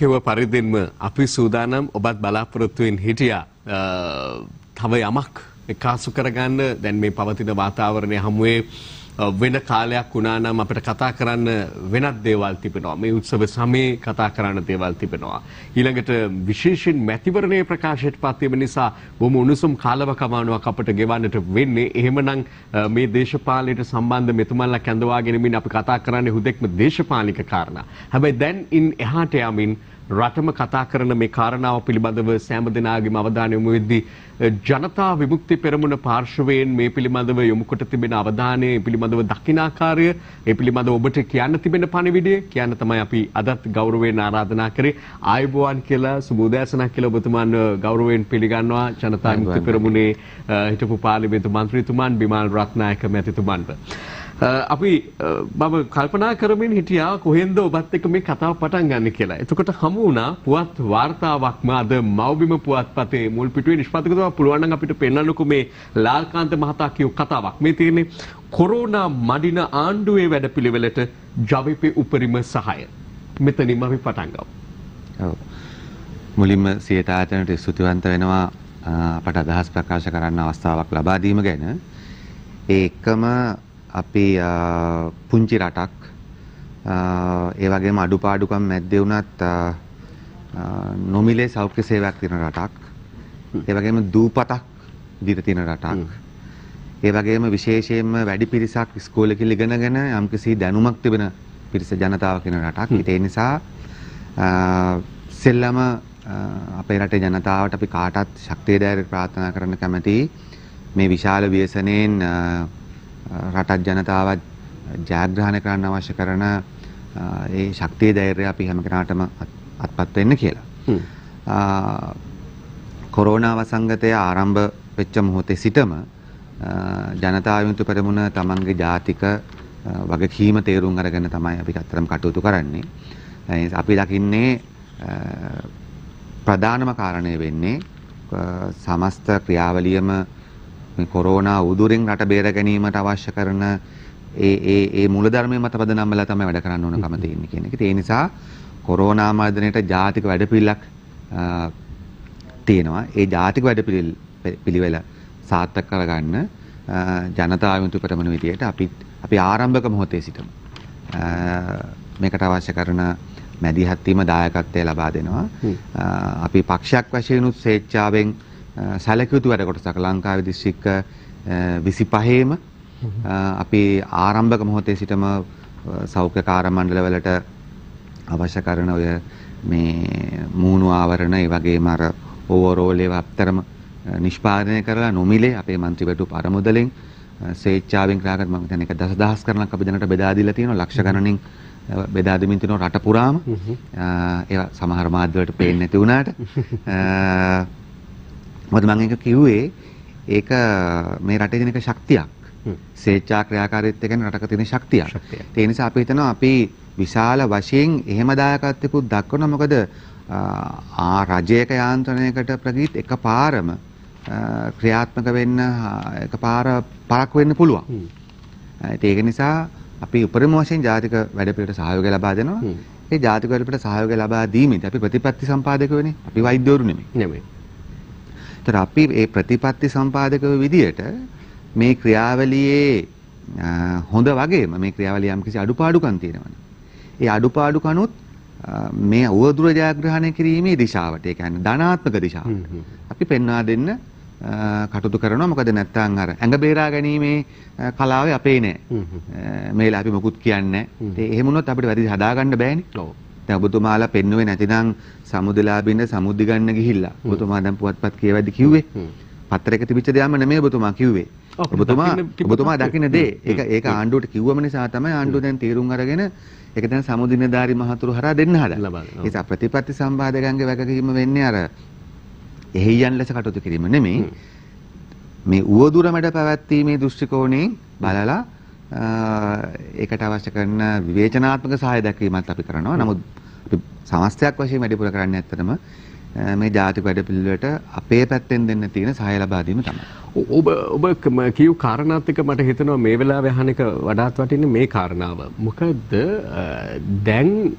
කෙව පරිදින්ම අපි සූදානම් ඔබත් බලාපොරොත්තුවෙන් හිටියා. තව යමක් එකාසු කරගන්න. දැන් මේ පවතින වාතාවරණය හමුවේ වෙන කාලයක් වුණා නම් අපිට කතා කරන්න වෙනත් දේවල් තිබෙනවා. මේ උත්සව සමයේ කතා කරන්න දේවල් තිබෙනවා. ඊළඟට විශේෂයෙන් මැතිවරණයේ ප්‍රකාශයට පත් වීම නිසා බොහොම උණුසුම් කාලවකමානුවක් අපට ගෙවන්නට වෙන්නේ. එහෙමනම් මේ දේශපාලනයට සම්බන්ධ මෙතුමන්ලා කැඳවා ගැනීමෙන් අපි කතා කරන්නේ හුදෙක්ම දේශපාලික කාරණා. හැබැයි දැන් ඉන් එහාට යමින් රටම කතා කරන මේ කාරණාව පිළිබඳව සෑම දෙනාගේම අවධානය යොමු වෙද්දී ජනතා විමුක්ති පෙරමුණ පාර්ශවයෙන් මේ පිළිබඳව යොමු කොට තිබෙන අවධානය පිළිබඳව දකින ආකාරය ඒ පිළිබඳව ඔබට කියන්න තිබෙන පණිවිඩය කියන්න තමයි අපි අදත් ගෞරවයෙන් ආරාධනා කරේ. ආයුබෝවන් කියලා සුබෝදෑසනක් කියලා ඔබතුමන් ගෞරවයෙන් පිළිගන්නවා ජනතා විමුක්ති පෙරමුණේ හිටපු පාර්ලිමේන්තු මන්ත්‍රීතුමන් බිමාල් රත්නායක මැතිතුමන්ව අපි මම කල්පනා කරමින් හිටියා කොහෙන්ද ඔබත් එක්ක මේ කතාව පටන් ගන්න කියලා. එතකොට හමු වුණා පුවත් වාර්තාවක්ම අද මව්බිම පුවත්පතේ මුල් පිටුවේ නිෂ්පාදකතුමා පුළුවන් නම් අපිට පෙන්වන්නකෝ මේ ලාල්කාන්ත මහතා කියු කතාවක්. මේ තියෙන්නේ කොරෝනා මඩින ආණ්ඩුවේ වැඩපිළිවෙලට ජවිපේ උපරිම සහාය. මෙතනින්ම අපි පටන් ගමු. ඔව්. මුලින්ම සියත ආයතනට ස්තුතිවන්ත වෙනවා අපට අදහස් ප්‍රකාශ කරන්න අවස්ථාවක් ලබා දීම ගැන. ඒ එකම අපි පුංචි රටක් ඒ වගේම අඩුපාඩුකම් මැද්දේ වුණත් නොමිලේ සෞඛ්‍ය සේවයක් තියෙන රටක්. ඒ වගේම දූපතක් විදිහට තියෙන රටක්. ඒ වගේම විශේෂයෙන්ම වැඩි පිරිසක් ඉස්කෝලේ ඉගෙනගෙන යම්කිසි දැනුමක් තිබෙන පිරිස ජනතාව කියන රටක්. ඒ නිසා සෙල්ලම අපේ රටේ ජනතාවට අපි කාටත් ශක්තිය ධෛර්ය ප්‍රාර්ථනා කරන්න කැමතියි. මේ විශාල ව්‍යසනයෙන් රටත් ජනතාවත් ජයග්‍රහණය කරන්න අවශ්‍ය කරන ඒ ශක්තිය ධෛර්යය අපි හැම කෙනාටම අත්පත් වෙන්න කියලා. කොරෝනා වසංගතය ආරම්භ වෙච්ච මොහොතේ සිටම ජනතා විමුක්ති පෙරමුණ තමන්ගේ ජාතික වගකීම තේරුම් අරගෙන තමයි අපි අත්‍තරම් කටයුතු කරන්නේ. අපි දකින්නේ ප්‍රධානම කාරණය වෙන්නේ සමස්ත ක්‍රියාවලියම කොරෝනා උදුරින් රට බේර ගැනීමට අවශ්‍ය කරන ඒ ඒ ඒ මූලධර්මය මත පදනම් වෙලා තමයි වැඩ කරන්න ඕනකම තියෙන්නේ කියන එක. ඒ නිසා කොරෝනා මර්ධනයට ජාතික වැඩපිළිවෙලක් තියෙනවා. ඒ ජාතික වැඩපිළිවෙල සාර්ථක කරගන්න ජනතා විමුක්ති පෙරමුණ විදියට අපි අපි ආරම්භක මොහොතේ සිටම මේකට අවශ්‍ය කරන මැදිහත් වීම දායකත්වය ලබා දෙනවා. අපි පක්ෂයක් වශයෙන් උත් ස්වේච්ඡාවෙන් සැලකයුතු වැඩ කොටසක්. ලංකාවේ දිස්ත්‍රික්ක 25ේම අපි ආරම්භක මොහොතේ සිටම සෞඛ්‍යකාර මණ්ඩලවලට අවශ්‍ය කරන ඔය මේ මූණු ආවරණ ඒ වගේම අර ඕවරෝල් ඒවා අත්‍තරම නිෂ්පාදනය කරලා නොමිලේ අපේ മന്ത്രിවරු පරමුදලෙන් ස්වේච්ඡාවෙන් ක්‍රියාකරන මම හිතන්නේ 10000 කරණක් අපි දැනට බෙදා දීලා තියෙනවා. ලක්ෂ ගණනින් බෙදා දෙමින් තියෙනවා රට පුරාම. ඒවා සමහර මාධ්‍ය වලට පේන්නේ නැති වුණාට මොකද මම ඒක කිව්වේ ඒක මේ රටේ තියෙන එක ශක්තියක්. ස්වේච්ඡා ක්‍රියාකාරීත්වය කියන්නේ රටක තියෙන ශක්තියක්. ඒ නිසා අපි හිතනවා අපි විශාල වශයෙන් එහෙම දායකත්වයකුත් දක්වනවා මොකද ආ රජයක යාන්ත්‍රණයකට ප්‍රගීත් එකපාරම ක්‍රියාත්මක වෙන්න එකපාර පරක් වෙන්න පුළුවන්. ඒක නිසා අපි උපරිම වශයෙන් ජාතික වැඩපිළිවෙලට සහයෝගය ලබා දෙනවා. ඒ ජාතික වැඩපිළිවෙලට සහයෝගය ලබා දීමේදී අපි ප්‍රතිපත්ති සම්පාදක වෙන්නේ. අපි වෛද්‍යවරු නෙමෙයි. නෙමෙයි. ඒතර අපි මේ ප්‍රතිපත්ති සම්පාදකව විදියට මේ ක්‍රියාවලියේ හොඳ වගේම මේ ක්‍රියාවලිය යම්කිසි අඩුපාඩුකම් තියෙනවනේ. ඒ අඩුපාඩුකනුත් මේ අවදුර ජයග්‍රහණය කිරීමේ දිශාවට ඒ කියන්නේ ධනාත්මක දිශාවට අපි පෙන්වා දෙන්න කටයුතු කරනවා මොකද නැත්තම් අර ඇඟ බේරා ගැනීමේ කලාවේ අපේ නෑ. මේලා අපි මොකුත් කියන්නේ නෑ. එහෙම වුණොත් අපිට වැඩි හදාගන්න බෑනේ. ඔව්. දැන් ඔබතුමාලා පෙන්නුවේ නැතිනම් සමුදලාබින්න සමුද්දි ගන්න ගිහිල්ලා. ඔබතුමා දැන් පුවත්පත් කියවද්දි කිව්වේ. පත්‍රයක තිබිච්ච දෙයක්ම නෙමෙයි ඔබතුමා කිව්වේ. ඔබතුමා ඔබතුමා දකින්න දේ. ඒක ඒක ආණ්ඩුවට කිව්වම නිසා තමයි ආණ්ඩුව දැන් තීරුම් අරගෙන ඒක දැන් සමුදිනදාරි මහතුරු හරහා දෙන්න හදලා. ඒ නිසා ප්‍රතිපත්ති සම්පාදකයන්ගේ වගකීම වෙන්නේ අර එහෙයන් ලෙස කටයුතු කිරීම නෙමෙයි. මේ උවදුර මැඩ පැවැත්වීමේ දෘෂ්ටි කෝණයෙන් බලලා ඒකට අවශ්‍ය කරන විවේචනාත්මක සහාය දැක්වීමත් අපි කරනවා. නමුත් සමස්තයක් වශයෙන් වැඩිපුර කරන්නේ ඇත්තටම මේ ජාතික වැඩපිළිවෙලට අපේ පැත්තෙන් දෙන්න තියෙන සහාය ලබා දීම තමයි. ඔබ ඔබ කියු කාරණාත් එක්ක මට හිතෙනවා මේ වෙලාවේ අහන එක වඩාත් වටින්නේ මේ කාරණාව. මොකද දැන්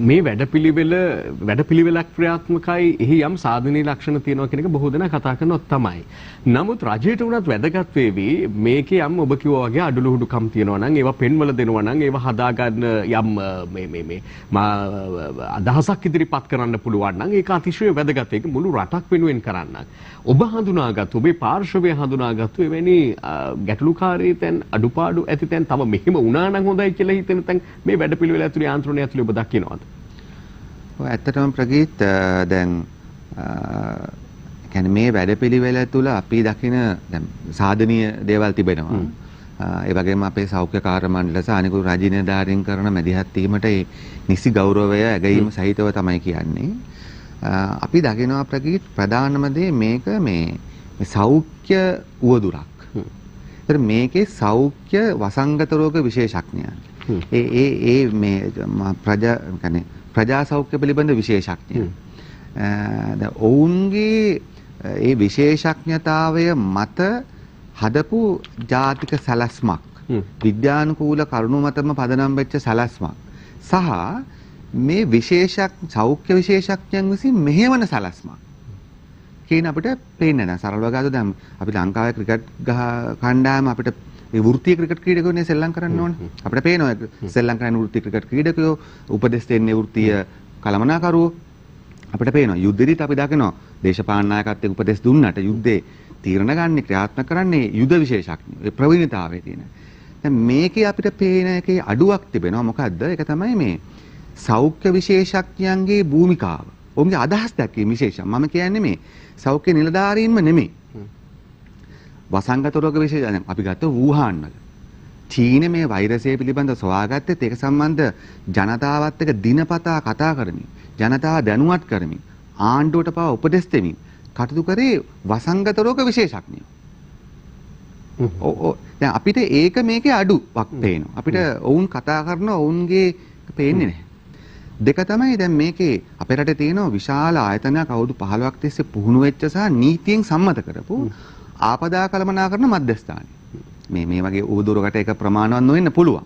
මේ වැඩපිළිවෙල වැඩපිළිවෙලක් ක්‍රියාත්මකයි එහි යම් සාධනීය ලක්ෂණ තියෙනවා කියන එක බොහෝ දෙනා කතා කරනවත් තමයි. නමුත් රජයට උනත් වැදගත් වේවි මේකේ යම් ඔබ කිව්වා වගේ අඩලුහුඩුකම් තියෙනවා නම් ඒවා පෙන්වල දෙනවා නම් ඒවා හදාගන්න යම් මේ මේ මේ අදහසක් ඉදිරිපත් කරන්න පුළුවන් නම් ඒක අතිශය වැදගත්. ඒක මුළු රටක් වෙනුවෙන් කරන්න. ඔබ හඳුනාගත් ඔබේ පාර්ශවය හඳුනාගත්තු එවැනි ගැටලුකාරී තැන් අඩුපාඩු ඇති තැන් තව මෙහෙම වුණා නම් හොඳයි කියලා හිතෙන තැන් මේ වැඩපිළිවෙල ඇතුළේ යාන්ත්‍රණය ඇතුළේ ඔබ දකින්නවද? ඔව් ඇත්තටම ප්‍රගීත් දැන් කියන්නේ මේ වැඩපිළිවෙල තුළ අපි දකින දැන් සාධනීය දේවල් තිබෙනවා. ඒ වගේම අපේ සෞඛ්‍ය කාර්ය මණ්ඩල සහ අනිකුත් රජ නිලධාරීන් කරන මැදිහත් වීමට ඒ නිසි ගෞරවය ඇගීම සහිතව තමයි කියන්නේ. අපි දකිනවා ප්‍රගීත් ප්‍රධානම දේ මේක මේ සෞඛ්‍ය උවදුරක්. ඒතර මේකේ සෞඛ්‍ය වසංගත රෝග විශේෂඥයන්. ඒ ඒ ඒ මේ ප්‍රජා කියන්නේ ප්‍රජා සෞඛ්‍ය පිළිබඳ විශේෂඥයන්. දැන් ඔවුන්ගේ ඒ විශේෂඥතාවය මත හදපු ජාතික සැලැස්මක්. විද්‍යානුකූල කරුණු මතම පදනම් වෙච්ච සැලැස්මක්. සහ මේ විශේෂක් සෞඛ්‍ය විශේෂඥයන් විසින් මෙහෙවන සැලැස්මක්. කියන අපිට පේන්නේ නැහැ. සරලව ගත්තොත් දැන් අපි ලංකාවේ ක්‍රිකට් කණ්ඩායම අපිට ඒ වෘත්තීය ක්‍රිකට් ක්‍රීඩකයෝනේ සෙල්ලම් කරන්න ඕනේ අපිට පේනවා සෙල්ලම් කරන වෘත්තීය ක්‍රිකට් ක්‍රීඩකයෝ උපදෙස් දෙන්නේ වෘත්තීය කළමනාකරුවෝ අපිට පේනවා යුද්ධෙදිත් අපි දකිනවා දේශපාලන නායකත්වයේ උපදෙස් දුන්නට යුද්ධේ තීරණ ගන්න ක්‍රියාත්මක කරන්නේ යුද විශේෂඥයෝ ඒ ප්‍රවීණතාවයේ තියෙන. දැන් මේකේ අපිට පේන එකේ අඩුවක් තිබෙනවා මොකද්ද? ඒක තමයි මේ සෞඛ්‍ය විශේෂඥයන්ගේ භූමිකාව. ඔවුන්ගේ අදහස් දැක්වීම විශේෂම. මම කියන්නේ මේ සෞඛ්‍ය නිලධාරීන්ම නෙමෙයි. වසංගත රෝග විශේෂඥයන් අපි ගත්ත වූහාන් වල. චීන මේ වෛරසය පිළිබඳ සොයාගත්තෙත් ඒක සම්බන්ධ ජනතාවත් එක්ක දිනපතා කතා කරමින් ජනතාව දැනුවත් කරමින් ආණ්ඩුවට පවා උපදෙස් දෙමින් කටයුතු කරේ වසංගත රෝග විශේෂඥයෝ. ඔව් දැන් අපිට ඒක මේකේ අඩුවක් පේනවා. අපිට ඔවුන් කතා කරන ඔවුන්ගේ පේන්නේ නැහැ. දෙක තමයි දැන් මේකේ අපේ රටේ තියෙන විශාල ආයතනයක් අවුරුදු 15ක් තිස්සේ පුහුණු වෙච්ච සහ නීතියෙන් සම්මත කරපු ආපදා කළමනාකරන මධ්‍යස්ථානය. මේ මේ වගේ උවදුරකට ඒක ප්‍රමාණවත් නොවෙන්න පුළුවන්.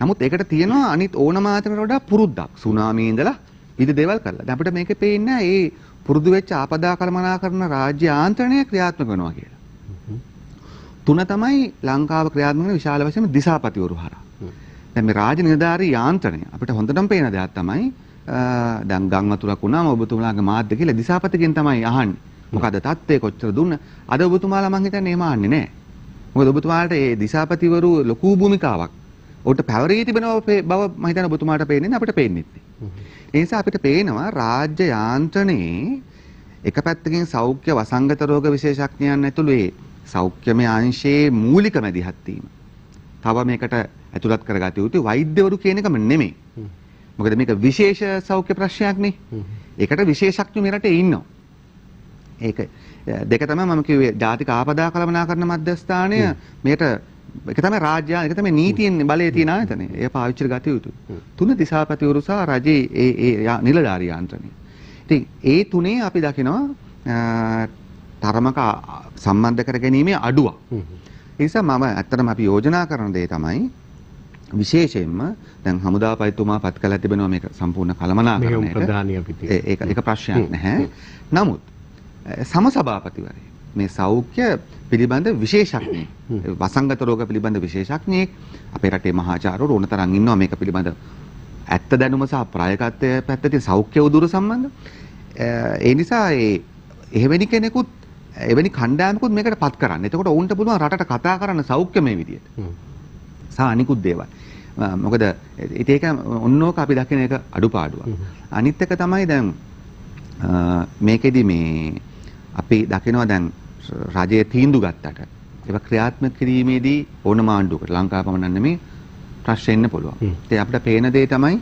නමුත් ඒකට තියෙනවා අනිත් ඕනම ආයතනකට වඩා පුරුද්දක්. සුනාමි ඉඳලා විවිධ දේවල් කරලා. දැන් අපිට මේකේ පේන්නේ ඒ පුරුදු වෙච්ච ආපදා කළමනාකරන රාජ්‍ය ආයතනය ක්‍රියාත්මක වෙනවා කියලා. තුන තමයි ලංකාව ක්‍රියාත්මක වෙන විශාල වශයෙන් දිසාපතිවරු හරහා. දැන් මේ රාජ නිලධාරී යාන්ත්‍රණය අපිට හොඳටම පේන දෙයක් තමයි දැන් ගම් වතුරක් වුණාම ඔබතුමාලාගේ මාධ්‍ය කියලා දිසාපතිගෙන් තමයි අහන්නේ. මොකද තත්ත්වය කොච්චර දුන්න අද ඔබතුමාලා මං හිතන්නේ එහෙම අහන්නේ නැහැ. මොකද ඔබතුමාලට ඒ දිසාපතිවරු ලොකු භූමිකාවක් ඔබට පැවරී තිබෙන බව මම හිතන්නේ ඔබතුමාට පේන්නේ අපිට පේන්නේ ඒ නිසා අපිට පේනවා රාජ්‍ය යාන්ත්‍රණයේ එක පැත්තකින් සෞඛ්‍ය වසංගත රෝග විශේෂඥයන් ඇතුළු ඒ සෞඛ්‍යමය අංශයේ මූලික මැදිහත් වීම. තව මේකට ඇතුළත් කරගත යුතු වෛද්‍යවරු කියන එකම නෙමෙයි. මොකද මේක විශේෂ සෞඛ්‍ය ප්‍රශ්නයක් නේ. ඒකට විශේෂඥ මේ රටේ ඉන්නවා. ඒක දෙක තමයි මම කිව්වේ ජාතික ආපදා කළමනාකරණ මධ්‍යස්ථානය මේකට ඒක තමයි රාජ්‍ය ඒක තමයි නීතියෙන් බලය තියෙන ආයතනය. ඒ පාවිච්චි ගත යුතුයි. තුන දිසාපතිවරු සහ රජයේ ඒ ඒ නිලධාරී යාන්ත්‍රණය. ඉතින් ඒ තුනේ අපි දකිනවා තරමක සම්බන්ධ කර ගැනීමේ අඩුවක්. ඒ නිසා මම ඇත්තටම අපි යෝජනා කරන දේ තමයි විශේෂයෙන්ම දැන් හමුදාපතිතුමා පත් කළා තිබෙනවා මේක සම්පූර්ණ කළමනාකරණයට. ඒක ඒක ප්‍රශ්නයක් නැහැ. නමුත් සමසභාපතිවරේ මේ සෞඛ්‍ය පිළිබඳ විශේෂඥයෙක් වසංගත රෝග පිළිබඳ විශේෂඥයෙක් අපේ රටේ මහාචාර්යවරු ඕනතරම් ඉන්නවා මේක පිළිබඳ ඇත්ත දැනුම සහ ප්‍රායෝගිකත්වය පැත්තේ සෞඛ්‍ය උදුර සම්බන්ධ ඒ නිසා ඒ එහෙවැනි කෙනෙකුත් එවැනි කණ්ඩායමකුත් මේකට පත් කරන්න. එතකොට ඔවුන්ට පුළුවන් රටට කතා කරන්න සෞඛ්‍යමය විදියට. සහ අනිකුත් දේවල්. මොකද ඒක ඔන්නෝක අපි දකින එක අඩුපාඩුවක්. අනිත් එක තමයි දැන් මේකෙදි මේ අපි දකිනවා දැන් රජය තීන්දුව ගත්තට ඒක ක්‍රියාත්මක කිරීමේදී ඕනම ආණ්ඩුවකට ලංකාව පමණ නෙමෙයි ප්‍රශ්න එන්න පුළුවන්. ඒ අපිට පේන දේ තමයි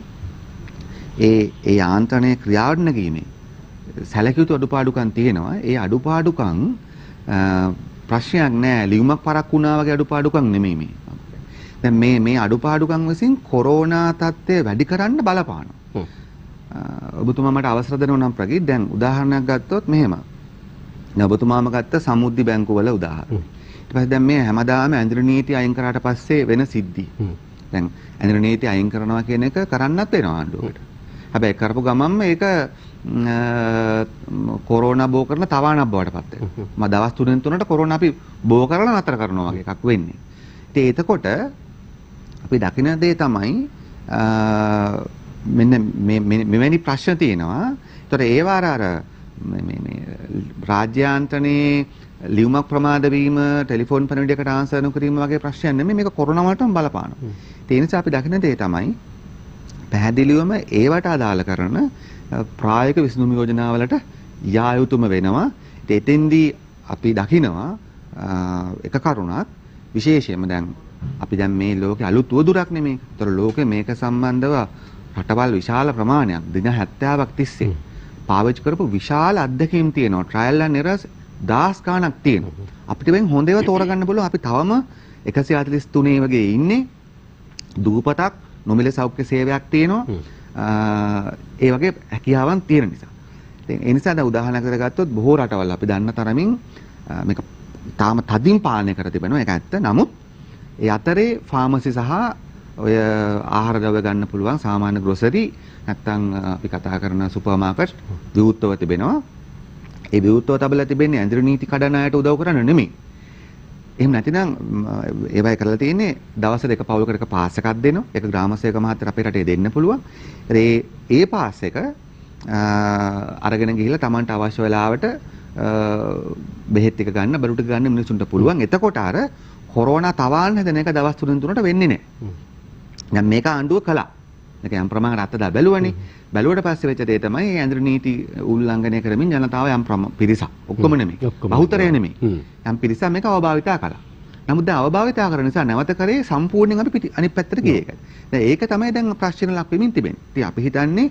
ඒ ඒ යාන්ත්‍රණය ක්‍රියාවට නැගීමේ සැලකියුතු අඩුපාඩුකම් තියෙනවා. ඒ අඩුපාඩුකම් ප්‍රශ්නයක් නෑ. ලියුමක් පරක් වුණා වගේ අඩුපාඩුකම් නෙමෙයි මේ. දැන් මේ මේ අඩුපාඩුකම් විසින් කොරෝනා තත්ත්වය වැඩි කරන්න බලපානවා. ඔබතුමා මට අවසර දෙනවා නම් ප්‍රගීත් දැන් උදාහරණයක් ගත්තොත් මෙහෙම. ඔබතුමාම ගත්ත සමුද්දි බැංකුවල උදාහරණ. ඊට පස්සේ දැන් මේ හැමදාම ඇඳුරු නීති අයින් කරාට පස්සේ වෙන සිද්ධි. දැන් ඇඳුරු නීති අයින් කරනවා කියන එක කරන්නත් වෙනවා ආණ්ඩුවකට. හැබැයි කරපු ගමන්ම ඒක කොරෝනා බෝ කරන තවාණක් බවට පත් වෙනවා. මම දවස් 3න් 3ට කොරෝනා අපි බෝ කරලා නතර කරනවා වගේ එකක් වෙන්නේ. ඉතින් එතකොට අපි දකින දේ තමයි මෙන්න මෙවැනි ප්‍රශ්න තියෙනවා. ඒතර ඒවා අර රාජ්‍යාන්තරණේ ලියුමක් ප්‍රමාද වීම ටෙලිෆෝන් පණිවිඩයකට ආන්සර් නොකිරීම වගේ ප්‍රශ්නයක් නෙමෙයි මේක කොරෝනා වලටම බලපානවා. ඒ නිසා අපි දකින දේ තමයි පැහැදිලිවම ඒවට අදාළ කරන ප්‍රායෝගික විසඳුම් යෝජනාවලට යා යුතුම වෙනවා. එතෙන්දී අපි දකිනවා එක කරුණක් විශේෂයෙන්ම දැන් අපි දැන් මේ ලෝකේ අලුත් උවදුරක් නෙමේ. ඒතර ලෝකේ මේක සම්බන්ධව රටවල් විශාල ප්‍රමාණයක් දින 70ක් තිස්සේ පාවිච්චි කරපු විශාල අත්දැකීම් තියෙනවා. ට්‍රයල් ඇන් එරර්ස් දහස් ගාණක් තියෙනවා. අපිට වෙන් හොඳ ඒවා තෝරගන්න පුළුවන්. අපි තවම 143 වගේ ඉන්නේ. දූපතක් නොමිල සෞඛ්‍ය සේවයක් තියෙනවා. ඒ වගේ හැකියාවන් තියෙන නිසා. ඉතින් ඒ නිසා දැන් උදාහරණයක් ගත්තොත් බොහෝ රටවල් අපි දන්න තරමින් මේක තාම තදින් පාලනය කර තිබෙනවා. ඒක ඇත්ත. නමුත් ඒ අතරේ ෆාමසි සහ ඔය ආහාර ද්‍රව්‍ය ගන්න පුළුවන් සාමාන්‍ය ග්‍රොසරි නැත්තම් අපි කතා කරන සුපර් මාකට් විවුර්තව තිබෙනවා. ඒ විවුර්තව තබලා තිබෙන්නේ ඇඳුරු නීති කඩන අයට උදව් කරන්න නෙමෙයි. එහෙම නැතිනම් ඒවයි කරලා තියෙන්නේ දවස් දෙක පවුලකට එක පාස් එකක් දෙනවා. ඒක ග්‍රාමසේවක මහත්තයා අපේ රටේ දෙන්න පුළුවන්. ඒ ඒ පාස් එක අරගෙන ගිහිල්ලා Tamanට අවශ්‍ය වෙලාවට බෙහෙත් ටික ගන්න, බඩු ටික ගන්න මිනිසුන්ට පුළුවන්. එතකොට අර කොරෝනා තවාන්න හැදෙන එක දවස් 3 3ට වෙන්නේ නැහැ. දැන් මේක ආණ්ඩුව කළා. මේක යම් ප්‍රමාණයකට අත්දැක බැලුවනේ. බැලුවට පස්සේ වෙච්ච දේ තමයි ඇඳුරු නීති උල්ලංඝනය කරමින් ජනතාව යම් පිරිසක් ඔක්කොම නෙමෙයි බහුතරය නෙමෙයි යම් පිරිසක් මේක අවභාවිතා කළා. නමුත් දැන් අවභාවිතා කරන නිසා නැවත කරේ සම්පූර්ණයෙන් අපි අනිත් පැත්තට ගිය එක. දැන් ඒක තමයි දැන් ප්‍රශ්න ලක් වෙමින් තිබෙන්නේ. ඉතින් අපි හිතන්නේ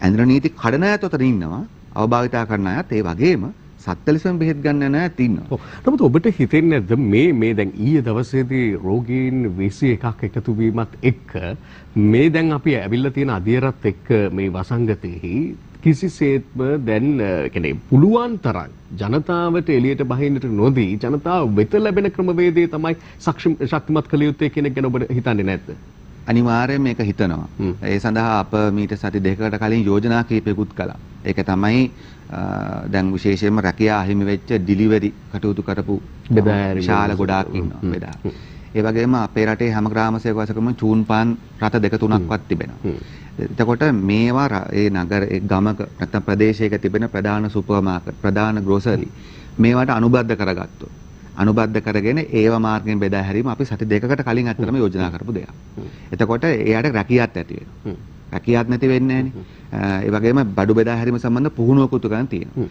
ඇඳුරු නීති කඩන අයත් උතන ඉන්නවා. අවභාවිතා කරන අයත් ඒ වගේම සත්තලිසම් බෙහෙත් ගන්න නැත් ඉන්නවා. නමුත් ඔබට හිතෙන්නේ නැද්ද මේ මේ දැන් ඊයේ දවසේදී රෝගීන් 21ක් එකතු වීමත් එක්ක මේ දැන් අපි ඇවිල්ලා තියෙන අධියරත් එක්ක මේ වසංගතෙහි කිසිසේත්ම දැන් කියන්නේ පුළුවන් තරම් ජනතාවට එළියට බහින්නට නොදී ජනතාව වෙත ලැබෙන ක්‍රමවේදය තමයි ශක්තිමත් කළ යුත්තේ කියන එක ගැන ඔබ හිතන්නේ නැද්ද? අනිවාර්යයෙන් මේක හිතනවා. ඒ සඳහා අප මීට සති දෙකකට කලින් යෝජනා කීපයකුත් කළා. ඒක තමයි දැන් විශේෂයෙන්ම රැකියා අහිමි වෙච්ච ඩිලිවරි කටයුතු කරපු විශාල ගොඩාක් ඉන්නවා බෙදා. ඒ වගේම අපේ රටේ හැම ග්‍රාම සේවක වසකම චූන්පාන් රට දෙක තුනක්වත් තිබෙනවා. එතකොට මේවා ඒ නගර ඒ ගමක නැත්නම් ප්‍රදේශයක තිබෙන ප්‍රධාන සුපර් මාකට් ප්‍රධාන ග්‍රෝසරි මේවට අනුබද්ධ කරගත්තොත් අනුබද්ධ කරගෙන ඒව මාර්ගයෙන් බෙදා හැරීම අපි සති දෙකකට කලින් ඇත්තටම යෝජනා කරපු දෙයක්. එතකොට එයාට රැකියාවක් ඇති වෙනවා. රැකියාවක් නැති වෙන්නේ නැහනේ. ඒ වගේම බඩු බෙදා හැරීම සම්බන්ධ පුහුණුවකුත් ගන්න තියෙනවා.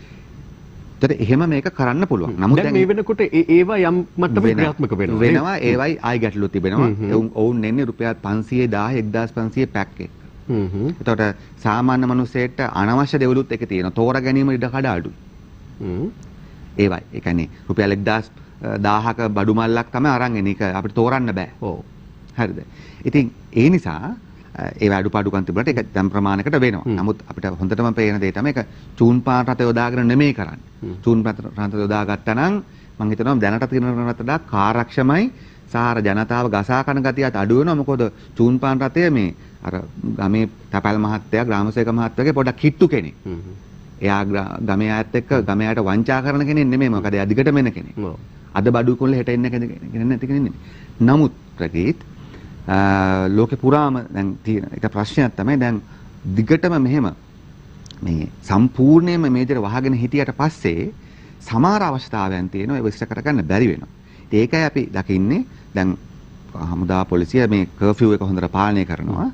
ඒතර එහෙම මේක කරන්න පුළුවන්. නමුත් දැන් මේ වෙනකොට ඒවා යම් මට්ටමක ක්‍රියාත්මක වෙනවා. වෙනවා ඒවයි ආයි ගැටලු තිබෙනවා. ඔවුන් එන්නේ රුපියල් 500 1000 1500 පැක් එක. එතකොට සාමාන්‍ය මිනිස්සෙට අනවශ්‍ය දේවලුත් එක තියෙනවා. තෝරා ගැනීම ඉඩ කඩ අඩුයි. ඒවයි. ඒ කියන්නේ රුපියල් 1000ක බඩු මල්ලක් තමයි අරන් එන එක අපිට තෝරන්න බෑ. ඔව්. හරිද? ඉතින් ඒ නිසා ඒ අඩුපාඩුකම් තිබුණාට ඒක දැන් ප්‍රමාණයකට වෙනවා. නමුත් අපිට හොඳටම පේන දේ තමයි ඒක චූන් පාන් රට යොදාගෙන නෙමෙයි කරන්නේ. චූන් පාන් රට යොදාගත්තා නම් මම හිතනවා දැනට තියෙන රටට වඩා කාර්යක්ෂමයි සාර ජනතාව ගසා කන ගතියත් අඩු වෙනවා. මොකද චූන් පාන් රටය මේ අර ගමේ තැපැල් මහත්තයා ග්‍රාමසේවක මහත්තයාගේ පොඩක් කිට්ටු කෙනෙක්. එයා ගමේ අයත් එක්ක ගමේ අයට වංචා කරන කෙනෙක් නෙමෙයි මොකද එයා දිගටම එන කෙනෙක්. අද බඩු කොල්ල හෙට එන්න කෙනෙක් නැති කෙනෙක් නමුත් ප්‍රගීත් ලෝකෙ පුරාම දැන් තියෙන එක ප්‍රශ්නයක් තමයි දැන් දිගටම මෙහෙම මේ සම්පූර්ණයෙන්ම මේ විදිහට වහගෙන හිටියට පස්සේ සමහර අවස්ථාවන් තියෙනවා ඒක විශ්ල කරගන්න බැරි වෙනවා. ඒකයි අපි දකින්නේ දැන් හමුදා පොලිසිය මේ කර්ෆියු එක හොඳට පාලනය කරනවා.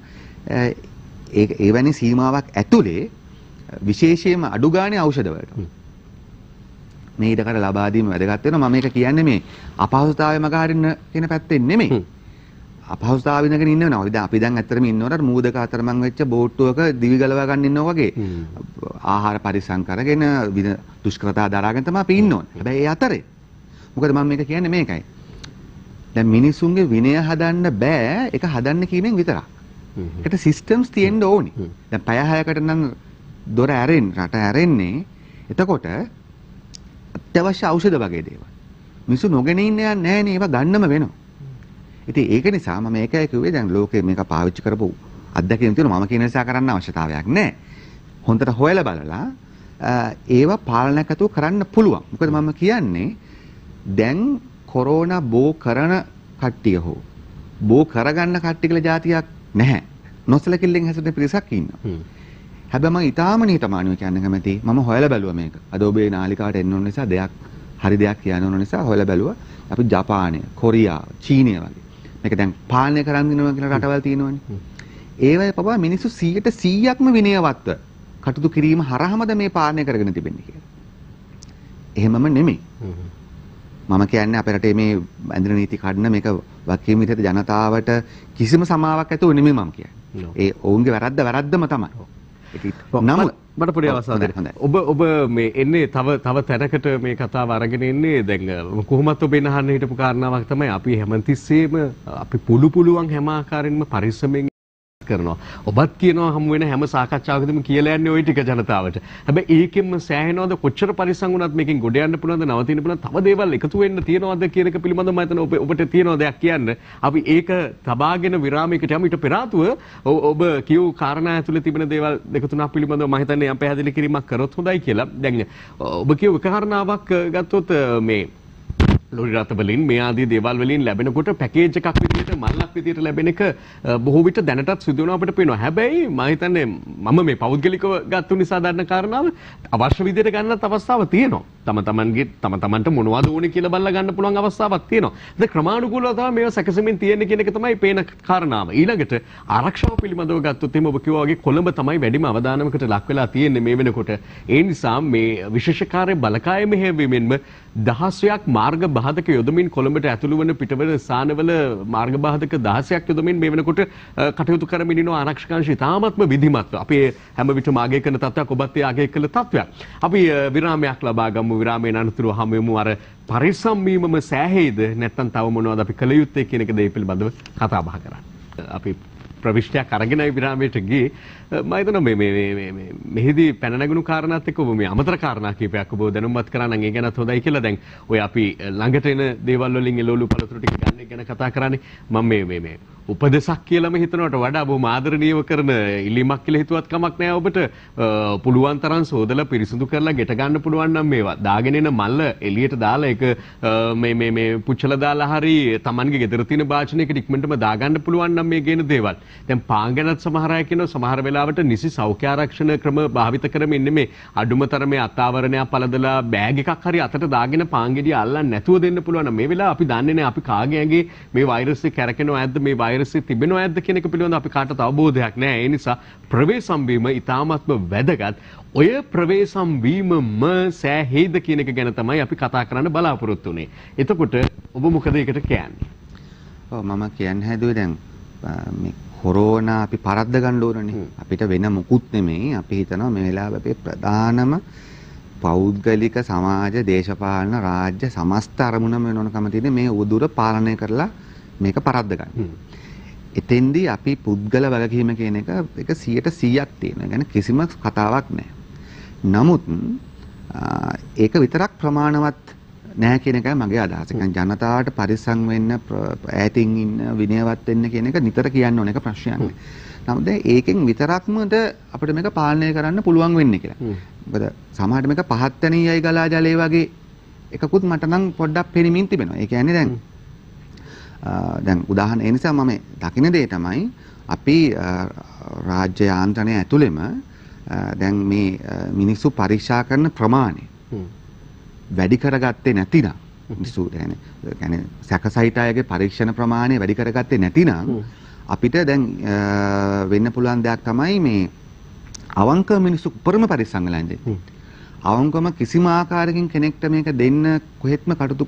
ඒ එවැනි සීමාවක් ඇතුලේ විශේෂයෙන්ම අඩු ගානේ ఔෂධ වලට මේ ඉඩකඩ ලබා දීම වැදගත් වෙනවා. මම මේක කියන්නේ මේ අපහසුතාවය මග හරින්න කියන පැත්තෙන් නෙමෙයි. අපහසුතාව විඳගෙන ඉන්න වෙනවා. දැන් අපි දැන් ඇත්තටම ඉන්නවට මූදක අතරමං වෙච්ච බෝට්ටුවක දිවි ගලවා ගන්න ඉන්නවා වගේ. ආහාර පරිසම් කරගෙන දුෂ්කරතා දරාගෙන තමයි අපි ඉන්න ඕනේ. හැබැයි ඒ අතරේ මොකද මම මේක කියන්නේ මේකයි. දැන් මිනිසුන්ගේ විනය හදන්න බෑ ඒක හදන්න කීමෙන් විතරක්. ඒකට සිස්ටම්ස් තියෙන්න ඕනි. දැන් පැය 6කට නම් දොර ඇරෙන්න රට ඇරෙන්නේ එතකොට අත්‍යවශ්‍ය ඖෂධ වගේ දේවල්. මිනිස්සු නොගෙන ඉන්න යන්නේ නැහැ නේ ඒවා ගන්නම වෙනවා. ඉතින් ඒක නිසා මම මේකයි කිව්වේ දැන් ලෝකේ මේක පාවිච්චි කරපු අත්දැකීම් තියෙනවා මම කියන නිසා කරන්න අවශ්‍යතාවයක් නැහැ. හොඳට හොයලා බලලා ඒවා පාලනයකතු කරන්න පුළුවන්. මොකද මම කියන්නේ දැන් කොරෝනා බෝ කරන කට්ටිය හෝ බෝ කරගන්න කට්ටිය කියලා જાතියක් නැහැ. නොසලකිල්ලෙන් හැසිරෙන පිරිසක් ඉන්නවා. හැබැයි මම ඊටාම නිහතමානීව කියන්න කැමති. මම හොයලා බැලුවා මේක. අද ඔබේ නාලිකාවට එන්න ඕන නිසා දෙයක් හරි දෙයක් කියන්න ඕන නිසා හොයලා බැලුවා. අපි ජපානය, කොරියාව, චීනය වගේ. මේක දැන් පාලනය කරන් දිනවා කියන රටවල් තියෙනවනේ. ඒවයි පවා මිනිස්සු 100ට 100ක්ම විනයවත්ව කටයුතු කිරීම හරහමද මේ පාලනය කරගෙන තිබෙන්නේ කියලා. එහෙමම නෙමෙයි. මම කියන්නේ අපේ රටේ මේ ඇඳින නීති කඩන මේක වකීම් විදිහට ජනතාවට කිසිම සමාවක් ඇතුව නෙමෙයි මම කියන්නේ. ඒ ඔවුන්ගේ වැරද්ද වැරද්දම තමයි. නම මට පොඩි අවසානයක් ඔබ ඔබ මේ එන්නේ තව තව තැනකට මේ කතාව අරගෙන එන්නේ දැන් කොහොමත් ඔබ එනහන්න හිටපු කාරණාවක් තමයි අපි හැමතිස්සෙම අපි පුළු පුළුවන් හැම ආකාරයෙන්ම පරිස්සමෙන් කරනවා. ඔබත් කියනවා හමු වෙන හැම සාකච්ඡාවකදීම කියලා යන්නේ ওই ටික ජනතාවට. හැබැයි ඒකෙන්ම සෑහෙනවද කොච්චර පරිස්සම් වුණත් මේකෙන් ගොඩ යන්න පුළුවන්ද නවතින්න පුළුවන් තව දේවල් එකතු වෙන්න තියනවද කියන එක පිළිබඳව මම හිතන ඔබ ඔබට තියෙන දෙයක් කියන්න. අපි ඒක තබාගෙන විරාමයකට යමු ඊට පෙර ඔබ කියු කාරණා ඇතුලේ තිබෙන දේවල් දෙක තුනක් පිළිබඳව මම හිතන්නේ යම් පැහැදිලි කිරීමක් කරොත් හොඳයි කියලා. දැන් ඔබ කියු එක කාරණාවක් ගත්තොත් මේ ලොරි රථ වලින් මේ ආදී දේවල් වලින් ලැබෙනකොට පැකේජ් එකක් විදිහට මල්ලක් විදිහට ලැබෙන එක බොහෝ විට දැනටත් සිදු වෙනවා අපිට පේනවා. හැබැයි මම හිතන්නේ මම මේ පෞද්ගලිකව ගත්තු නිසා දන්න කාරණාව අවශ්‍ය විදිහට ගන්නත් අවස්ථාව තියෙනවා. තම තමන්ගේ තම තමන්ට මොනවද ඕනේ කියලා බලලා ගන්න පුළුවන් අවස්ථාවක් තියෙනවා. ඒක ක්‍රමානුකූලව තමයි මේවා සැකසෙමින් තියෙන්නේ කියන එක තමයි පේන කාරණාව. ඊළඟට ආරක්ෂාව පිළිබඳව ගත්තොත් එimhe ඔබ කිව්වා වගේ කොළඹ තමයි වැඩිම අවධානමකට ලක් වෙලා තියෙන්නේ මේ වෙනකොට. ඒ නිසා මේ විශේෂකාරී බලකාය මෙහෙයවීමෙන්ම දහස්යක් මාර්ග බාධක යොදමින් කොළඹට ඇතුළු වන පිටවන ස්ථානවල මාර්ග බාධක 16ක් යොදමින් මේ වෙනකොට කටයුතු කරමින් ඉන්න ආරක්ෂකාංශය තාමත්ම විධිමත්ව අපේ හැම විටම ආගේ කරන තත්ත්වයක් ඔබත් ඒ ආගේ කළ තත්ත්වයක්. අපි විරාමයක් ලබා ගමු විරාමයෙන් අනතුරුව හමු වෙමු අර පරිස්සම් වීමම සෑහේද නැත්නම් තව මොනවද අපි කළ යුත්තේ කියන එක දෙය පිළිබඳව කතා බහ කරන්න. අපි ප්‍රවිෂ්ටයක් අරගෙනයි විරාමයට ගියේ. මම හිතනවා මේ මේ මේ මෙහිදී පැන නැගුණු කාරණාත් එක්ක ඔබ මේ අමතර කාරණා කීපයක් ඔබ දැනුම්පත් කරා නම් ඒ ගැනත් හොඳයි කියලා. දැන් ඔය අපි ළඟට එන දේවල් වලින් එළවලු පළතුරු ටික ගන්න එක ගැන කතා කරන්නේ. මම මේ මේ මේ උපදෙසක් කියලාම හිතනවට වඩා බොහොම ආදරණීයව කරන ඉල්ලීමක් කියලා හිතුවත් කමක් නෑ ඔබට. පුළුවන් තරම් සෝදලා පිරිසිදු කරලා ගෙට ගන්න පුළුවන් නම් මේවා. දාගෙන එන මල්ල එළියට දාලා ඒක මේ මේ මේ පුච්චලා දාලා හරි Tamanගේ ගෙදර තියෙන භාජනයකට ඉක්මනටම දාගන්න පුළුවන් නම් මේ ගේන දේවල්. දැන් පාන් ගැනත් සමහර අය කියනවා සමහර වෙලාවට නිසි සෞඛ්‍ය ආරක්ෂණ ක්‍රම භාවිත කරමින් ඉන්නේ මේ අඩුම තරමේ අතාවරණයක් පළදලා බෑග් එකක් හරි අතට දාගෙන පාන් ගෙඩිය අල්ලන්න නැතුව දෙන්න පුළුවන් මේ වෙලාව අපි දන්නේ නැහැ අපි කාගේ ඇඟේ මේ වෛරස් එක කැරකෙනව ඇද්ද මේ වෛරසය තිබෙනව ඇද්ද කියන එක පිළිබඳව අපි කාටවත් අවබෝධයක් නැහැ. ඒ නිසා ප්‍රවේශම් වීම ඉතාමත්ම වැදගත්. ඔය ප්‍රවේශම් වීමම සෑහේද කියන එක ගැන තමයි අපි කතා කරන්න බලාපොරොත්තු වෙන්නේ. එතකොට ඔබ මොකද ඒකට කියන්නේ? ඔව් මම කියන්න හැදුවේ දැන් මේ කොරෝනා අපි පරද්ද ගන්න ඕනනේ. අපිට වෙන මුකුත් නෙමෙයි. අපි හිතනවා මේ වෙලාවේ අපේ ප්‍රධානම පෞද්ගලික සමාජ දේශපාලන රාජ්‍ය සමස්ත අරමුණම වෙනවනකම තියෙන්නේ මේ උදුර පාලනය කරලා මේක පරද්ද ගන්න. එතෙන්දී අපි පුද්ගල වගකීම කියන එක එක 100ට 100ක් තියෙනවා. يعني කිසිම කතාවක් නැහැ. නමුත් ඒක විතරක් ප්‍රමාණවත් නැහැ කියන එකයි මගේ අදහස. කියන්නේ ජනතාවට පරිස්සම් වෙන්න ඈතින් ඉන්න විනයවත් වෙන්න කියන එක නිතර කියන්න ඕන එක ප්‍රශ්නයක් නේ. නමුත් දැන් ඒකෙන් විතරක්මද අපිට මේක පාලනය කරන්න පුළුවන් වෙන්නේ කියලා. මොකද සමහරට මේක පහත්තනීයයි ගලා ජලය වගේ එකකුත් මට නම් පොඩ්ඩක් පෙනෙමින් තිබෙනවා. ඒ කියන්නේ දැන් දැන් උදාහරණ ඒ නිසා මම දකින දේ තමයි අපි රාජ්‍ය යාන්ත්‍රණය ඇතුළෙම දැන් මේ මිනිස්සු පරීක්ෂා කරන ප්‍රමාණය වැඩි කරගත්තේ නැතිනම් මිනිස්සු يعني සැකසහිත අයගේ පරීක්ෂණ ප්‍රමාණය වැඩි කරගත්තේ නැතිනම් අපිට දැන් වෙන්න පුළුවන් දෙයක් තමයි මේ අවංක මිනිස්සු උපරිම පරිස්සම් වෙලා ඉන්නේ. අවංකම කිසිම ආකාරයකින් කෙනෙක්ට මේක දෙන්න කොහෙත්ම කටයුතු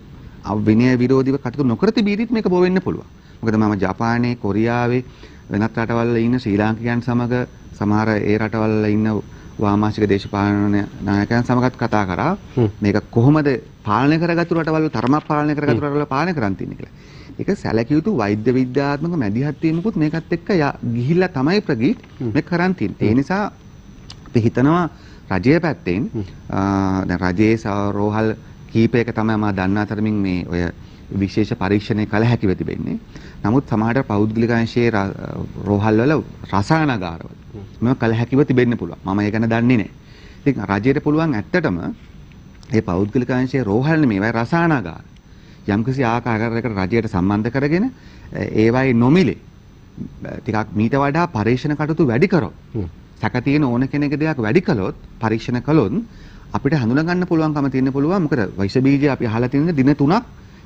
විනය විරෝධීව කටයුතු නොකර තිබීරිත් මේක බෝ වෙන්න පුළුවන්. මොකද මම ජපානයේ කොරියාවේ වෙනත් රටවල් ඉන්න ශ්‍රී ලාංකිකයන් සමග සමහර ඒ රටවල් ඉන්න වාමාංශික දේශපාලන නායකයන් සමගත් කතා කරා මේක කොහොමද පාලනය කරගත්තු රටවල් තරමක් පාලනය කරගත්තු රටවල් පාලනය කරන් තින්නේ කියලා. ඒක සැලකිය යුතු වෛද්‍ය විද්‍යාත්මක මැදිහත් වීමකුත් මේකත් එක්ක ගිහිල්ලා තමයි ප්‍රගී මේ කරන් තින්නේ. ඒ නිසා අපි හිතනවා රජයේ පැත්තෙන් දැන් රජයේ රෝහල් කීපයක තමයි මම දන්නා තරමින් මේ ඔය විශේෂ පරීක්ෂණය කළ හැකිව තිබෙන්නේ. නමුත් සමහරට පෞද්ගලික අංශයේ රෝහල් වල රසායනාගාරවල මේව කළ හැකිව තිබෙන්න පුළුවන්. මම ඒක ගැන දන්නේ නැහැ. ඉතින් රජයට පුළුවන් ඇත්තටම මේ පෞද්ගලික අංශයේ රෝහල් නෙමෙයි රසායනාගාර. යම්කිසි ආකාරයකට රජයට සම්බන්ධ කරගෙන ඒවයි නොමිලේ ටිකක් මීට වඩා පරීක්ෂණ කටයුතු වැඩි කරොත් සැක තියෙන ඕන කෙනෙකුගේ දෙයක් වැඩි කළොත් පරීක්ෂණ කළොත් අපිට හඳුනා ගන්න පුළුවන්කම තියෙන්න පුළුවන් මොකද විෂ බීජ අපි අහලා තියෙන දින 3ක්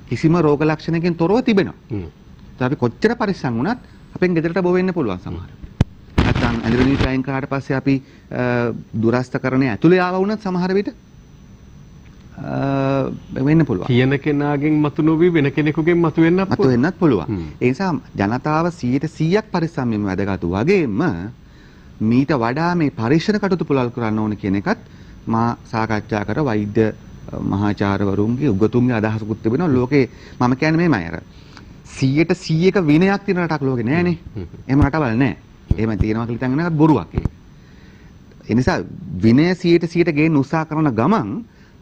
කිසිම රෝග ලක්ෂණකින් තොරව තිබෙනවා. ඒත් අපි කොච්චර පරිස්සම් වුණත් අපෙන් ගෙදරට බෝ වෙන්න පුළුවන් සමහර. නැත්නම් ඇලිවනි ට්‍රයින් කරාට පස්සේ අපි දුරස්ථකරණය ඇතුලේ ආව වුණත් සමහර විට වෙන්න පුළුවන්. කියන කෙනාගෙන් මතු නොවි වෙන කෙනෙකුගෙන් මතු වෙන්නත් මතු වෙන්නත් පුළුවන්. ඒ නිසා ජනතාව 100%ක් පරිස්සම් වීම වැදගත් වගේම මීට වඩා මේ පරීක්ෂණ කටයුතු පුලල් කරන්න ඕන කියන එකත් මා සාකච්ඡා කර වෛද්‍ය මහාචාර්යවරුන්ගේ උගතුන්ගේ අදහසකුත් තිබෙනවා ලෝකේ මම කියන්නේ මේමයි අර 100ට 100ක විනයක් තියෙන රටක් ලෝකේ නෑනේ. එහෙම රටවල් නෑ. එහෙම තියෙනවා කියලා හිතන් ඉන්න බොරුවක් ඒක. ඒ නිසා විනය 100ට 100ට ගේන්න උත්සාහ කරන ගමන්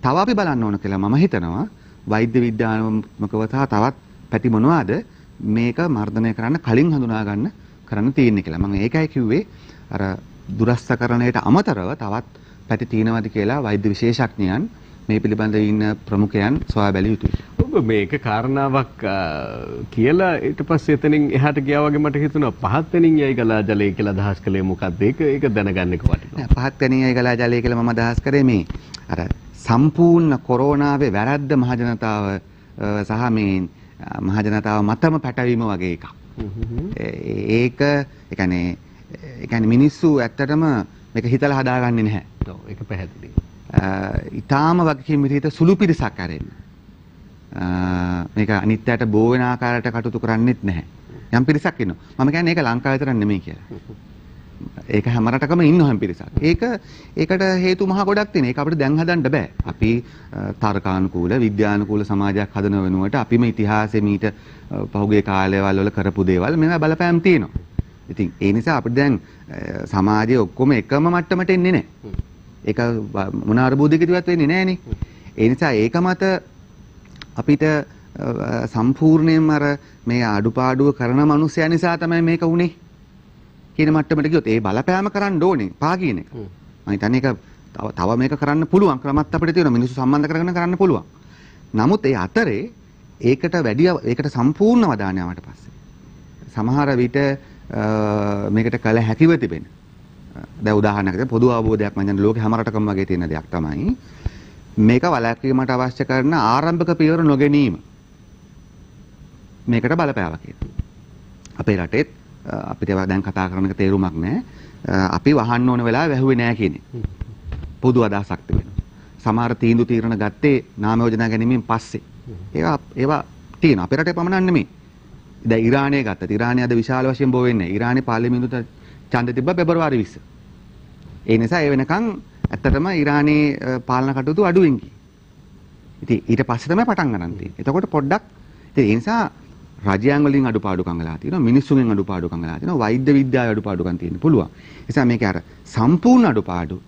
තව අපි බලන්න ඕන කියලා මම හිතනවා වෛද්‍ය විද්‍යාත්මකව සහ තවත් පැති මොනවාද මේක මර්ධනය කරන්න කලින් හඳුනා ගන්න කරන්න තියෙන්නේ කියලා. මම ඒකයි කිව්වේ අර දුරස්ථකරණයට අමතරව තවත් පැති තියෙනවද කියලා වෛද්‍ය විශේෂඥයන් මේ පිළිබඳව ඉන්න ප්‍රමුඛයන් සොයා බැලිය යුතුයි. ඔබ මේක කාරණාවක් කියලා ඊට පස්සේ එතනින් එහාට ගියා වගේ මට හිතුණා පහත් වෙනින් යයි ගලා ජලය කියලා අදහස් කළේ මොකක්ද? ඒක ඒක දැනගන්න එක වටිනවා. පහත් වෙනින් යයි ගලා ජලය කියලා මම අදහස් කරේ මේ අර සම්පූර්ණ කොරෝනාවේ වැරද්ද මහජනතාව සහ මේ මහජනතාව මතම පැටවීම වගේ එකක්. ඒක ඒ කියන්නේ ඒ කියන්නේ මිනිස්සු ඇත්තටම මේක හිතලා හදාගන්නේ නැහැ. ඔව් ඒක පැහැදිලි. ඊටාම වගකීම් විදිහට සුළු පිරිසක් අරෙන්න. මේක අනිත්‍යයට බෝ වෙන ආකාරයට කටයුතු කරන්නෙත් නැහැ. යම් පිරිසක් ඉන්නවා. මම කියන්නේ ඒක ලංකාව විතර නෙමෙයි කියලා. ඒක හැම රටකම ඉන්න හැම පිරිසක්. ඒක ඒකට හේතු මහා ගොඩක් තියෙනවා. ඒක අපිට දැන් හදන්න බෑ. අපි තර්කානුකූල, විද්‍යානුකූල සමාජයක් හදන වෙනුවට අපිම ඉතිහාසෙ මීට පහුගිය කාලයවල වල කරපු දේවල් මේවා බලපෑම් තියෙනවා. ඉතින් ඒ නිසා අපිට දැන් සමාජයේ ඔක්කොම එකම මට්ටමට එන්නේ නැහැ. ඒක මොන අරබෝධයකදවත් වෙන්නේ නැහනේ. ඒ නිසා ඒක මත අපිට සම්පූර්ණයෙන්ම අර මේ අඩුපාඩුව කරන මනුස්සයා නිසා තමයි මේක උනේ. කියන මට්ටමට ගියොත් ඒ බලපෑම කරන්න ඕනේ පා කියන එක. මම හිතන්නේ ඒක තව මේක කරන්න පුළුවන් ක්‍රමත් අපිට තියෙනවා මිනිස්සු සම්බන්ධ කරගෙන කරන්න පුළුවන්. නමුත් ඒ අතරේ ඒකට වැඩි ඒකට සම්පූර්ණ අවධානය යවට පස්සේ සමහර විට මේකට කල හැකිව තිබෙන. දැන් උදාහරණයකට පොදු අවබෝධයක් මම දැන් ලෝකේ හැම රටකම වගේ තියෙන දෙයක් තමයි මේක වළක්වීමට අවශ්‍ය කරන ආරම්භක පියවර නොගැනීම. මේකට බලපෑවා කියලා. අපේ රටේත් අපිට දැන් කතා කරන එක තේරුමක් නැහැ. අපි වහන්න ඕන වෙලාව වැහුවේ නැහැ කියන්නේ. පොදු අදහසක් තිබෙනවා. සමහර තීන්දුව తీරන ගත්තේ නාම යෝජනා ගැනීමෙන් පස්සේ. ඒවා ඒවා තියෙනවා. අපේ රටේ පමණක් නෙමෙයි. දැන් ඉරානය ගත්තත් ඉරානය අද විශාල වශයෙන් බෝ වෙන්නේ. ඉරානයේ පාර්ලිමේන්තුවට ඡන්ද තිබ්බා පෙබරවාරි 20. ඒ නිසා ඒ වෙනකන් ඇත්තටම ඉරානයේ පාලන කටයුතු අඩුවෙන් ගියේ. ඉතින් ඊට පස්සේ තමයි පටන් ගන්න තියෙන්නේ. එතකොට පොඩ්ඩක් ඉතින් ඒ නිසා රජයන් වලින් අඩුපාඩුකම් වෙලා තියෙනවා මිනිස්සුන්ගෙන් අඩුපාඩුකම් වෙලා තියෙනවා වෛද්‍ය විද්‍යාවේ අඩුපාඩුකම් තියෙන්න පුළුවන්. ඒ නිසා මේක අර සම්පූර්ණ අඩුපාඩු